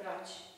Brat.